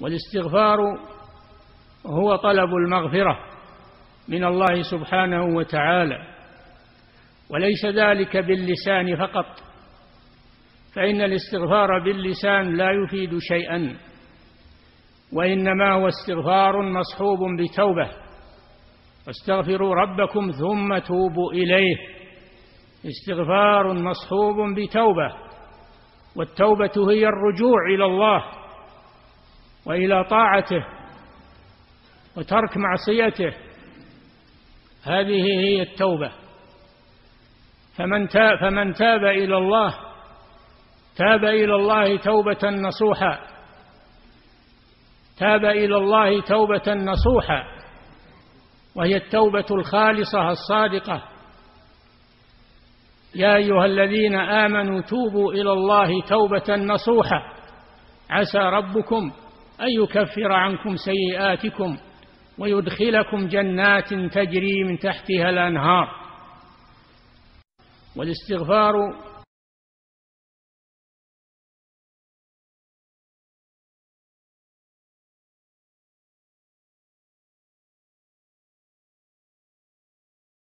والاستغفار هو طلب المغفرة من الله سبحانه وتعالى وليس ذلك باللسان فقط فإن الاستغفار باللسان لا يفيد شيئا وإنما هو استغفار مصحوب بتوبة واستغفروا ربكم ثم توبوا إليه استغفار مصحوب بتوبة والتوبة هي الرجوع إلى الله. وإلى طاعته وترك معصيته. هذه هي التوبة. فمن تاب, فمن تاب إلى الله تاب إلى الله توبة نصوحا. تاب إلى الله توبة نصوحا. وهي التوبة الخالصة الصادقة. يا أيها الذين آمنوا توبوا إلى الله توبة نصوحا. عسى ربكم أن يكفر عنكم سيئاتكم ويدخلكم جنات تجري من تحتها الأنهار. والاستغفار